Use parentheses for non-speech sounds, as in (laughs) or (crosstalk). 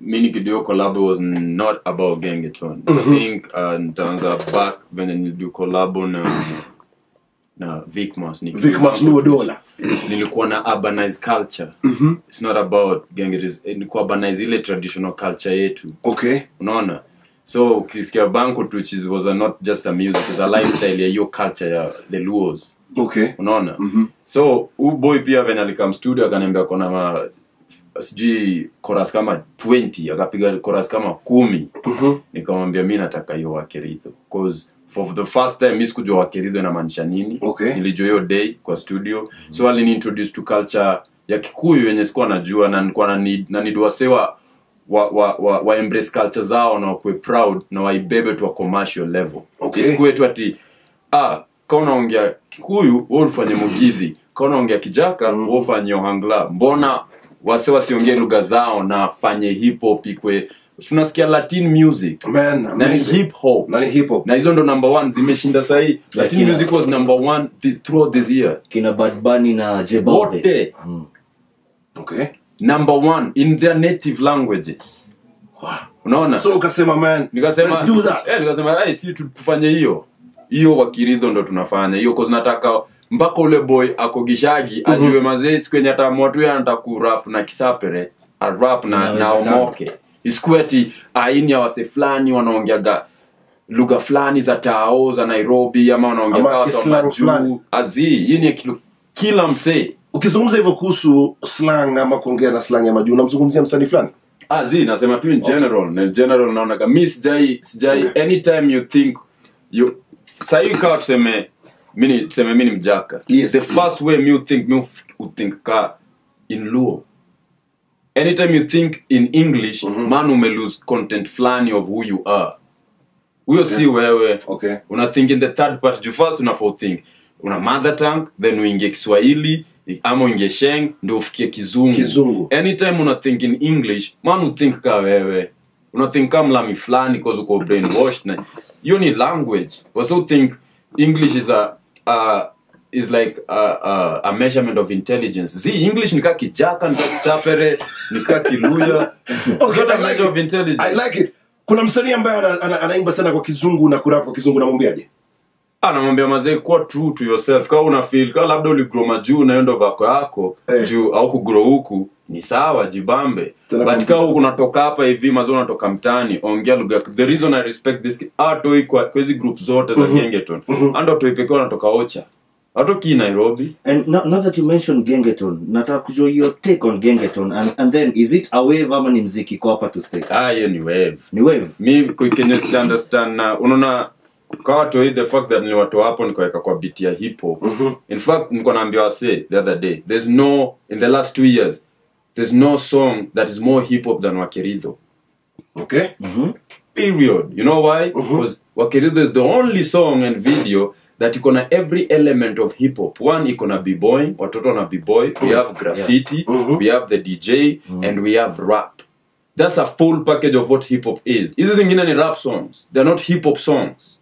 mi kidio collab was not about gengetone mm -hmm. i think uh, nitaanza back venye do collabo na na vicmas Vicmas no Dola. nilikuwa na urbanized culture mm -hmm. it's not about gang it is- ni urbanize ile traditional culture yetu Okay. unaona so ukisikia banquet which is, was a not just a music is a lifestyle ya hiyo culture ya the luos Okay. unaona mm -hmm. so u boy pia venye alikam studio akaniambia kona ma sijui koras kama 20 akapiga chorus kama kumi. Nikamwambia mi nataka hiyo wakeridho cause for the first time mi sikujua wakeridho inamaanisha nini. Okay. nilijua hiyo day kwa studio. So aliniintroduce to culture ya kikuyu yenye sikuwa najua na nilikuwa wa, wa, wa, wa embrace culture zao na wakuwe proud na waibebe tu wa commercial level. Okay. isikuwe tu ati ah ka unaongea kikuyu we ulifanye mugidhi ka unaongea kijaka mm. we ufanye ohangla. Mbona wase wasiongee lugha zao na afanye hiphop ikwe. Tunasikia latin music? Man, na ni hip hop. Na ni hip hop. na hizo ndo number one zimeshinda sahii latin kina, music was number one th throughout this year. kina bad bunny na J Balvin. wote Okay. number one in their native languages. Unaona? So ukasema man, nikasema let's do that. eh, nikasema hey, si tufanye hiyo. Hiyo wakiridho ndo tunafanya. Hiyo cause nataka mpaka ule boy akogishagi ajue mazee sikwenye ataamua tu yeye anataka kurap na kisapere arap na, na Inawezekana. omoke isikuwe ati aini ya wase fulani wanaongeaga lugha fulani za tao za nairobi ama wanaongea Ama kawa kislang za fulani. majuu azii hii ni kilu, kila msee ukizungumza hivyo kuhusu slang ama kuongea na slang ya majuu unamzungumzia msanii fulani azi nasema tu in general na in general naonaga mi sijai sijai Okay. anytime you think you sahii kawa tuseme mini tuseme mi ni mjaka. Yes. the first way mi think mi uthink ka in luo. Anytime you think in english mm -hmm. man ume lose content fulani of who you are. Huyo si wewe. Okay. una think in the third part juu first unafaa think. Una mother tongue then uingie kiswahili ama uingie sheng ndio ufikie kizungu. Kizungu. anytime una think in english man uthink ka wewe. Una think ka mlami fulani cause uko brainwashed na. Hiyo ni language. Wasa think english is a uh, is like a, a, a measurement of intelligence. See, english nika kijaka nika kisapere nika kiluya. (laughs) Okay, Not a like measure of intelligence. I like it. Kuna msanii ambaye ana- ana- anaimba sana kwa kizungu na kurap kwa kizungu namwambiaje anamwambia mazee kuwa true to yourself. Kama una feel kaa labda uligrow majuu na hiyo ndo vako yako Eh. juu au kugrow huku ni sawa jibambe. But kaa unatoka hapa hivi mazo unatoka mtani ongea lugha the reason i respect this atoi kwa kwa hizi group zote za gengeton. Ando toi pekee wanatoka ocha. Atoki nairobi. And now, now that you mentioned Gengeton, nataka kujua your take on Gengeton and, and then is it a wave ama ni mziki kwa hapa to stay? ah hiyo ni wave. Ni wave. mi kwenye understand na unaona kwa hii the fact that niliwatoa hapo nikaweka kwa beat ya hip hop. In fact niko naambia wase the other day there's no in the last two years there's no song that is more hip hop than wakeridho. Okay? Mm -hmm. period. You know why? Because mm -hmm. wakeridho is the only song and video that iko na every element of hip hop one iko be b-boying watoto na b-boy. We have graffiti. Yeah. mm -hmm. we have the dj and we have rap. That's a full package of what hip hop is. Hizi zingine ni rap songs. They're not hip hop songs